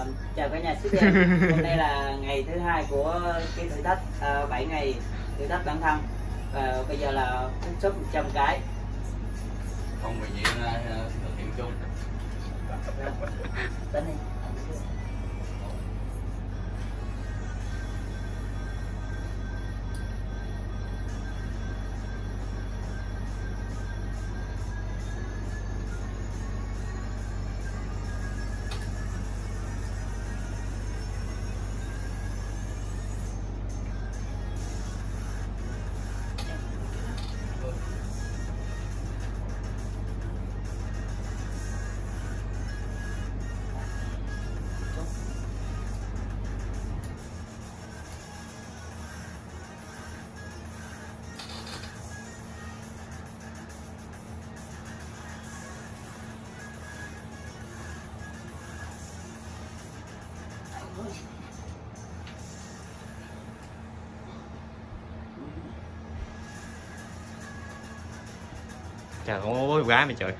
À, chào cả nhà ship em hôm nay là ngày thứ hai của cái thử thách à, 7 ngày thử thách bản thân. Và bây giờ là phút shop 100 cái. Không viện uh, thực hiện chung. Tính đi Trời ơi gái mày trời.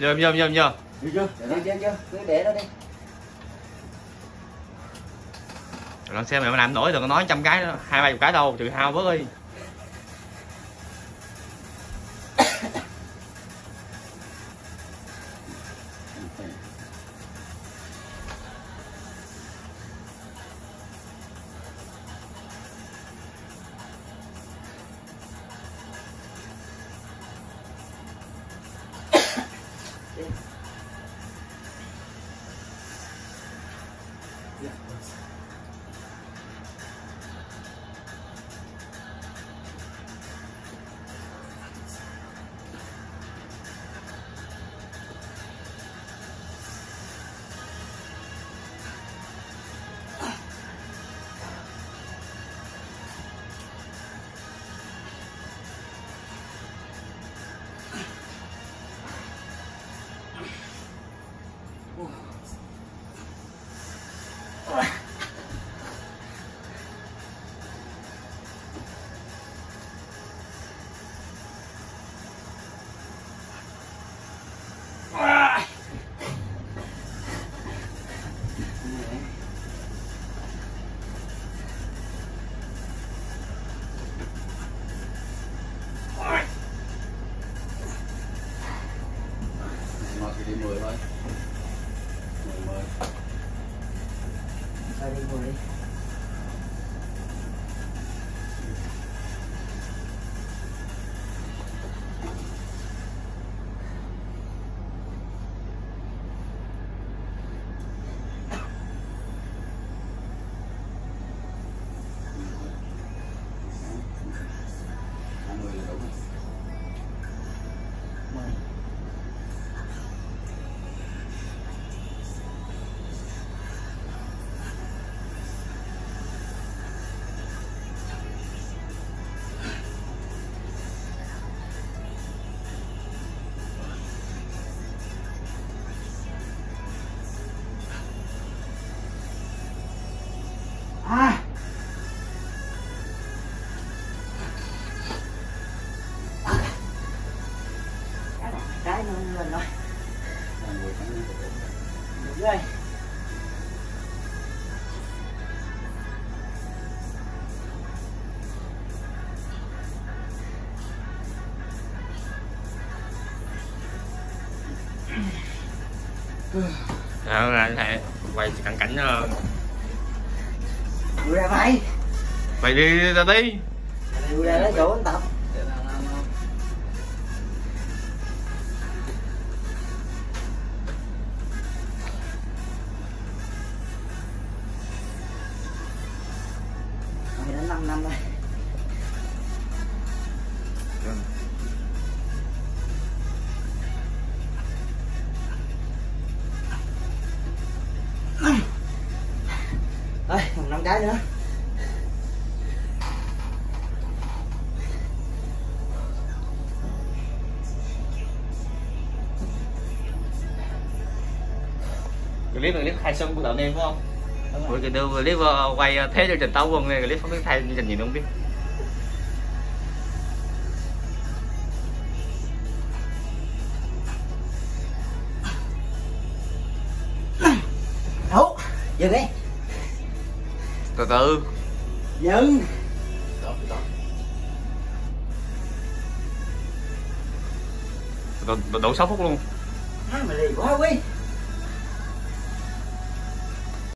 Vô vô vô vô chưa? Chưa chưa chưa cứ để đó đi. Lần xe mày mà làm nổi đừng có nói trăm cái đó, hai ba chục cái đâu trừ hao bớt đi 10 thôi. 10 10 Sao đi ngồi đi Ờ, rồi anh thầy quay cận cảnh hơn đưa ờ, ra mày mày đi ra đi đưa ra đấy chỗ anh tập. Năm năm rồi. Thôi, còn năm cái nữa. Clip này clip khai xuân của đợt em phải không? Bữa kia đưa clip ờ, quay ờ, thế chương trình táo quân này clip không biết thay trình gì không biết. Đâu? Dừng đi từ từ. Dừng. Đủ 6 phút luôn. Má mày lì quá quý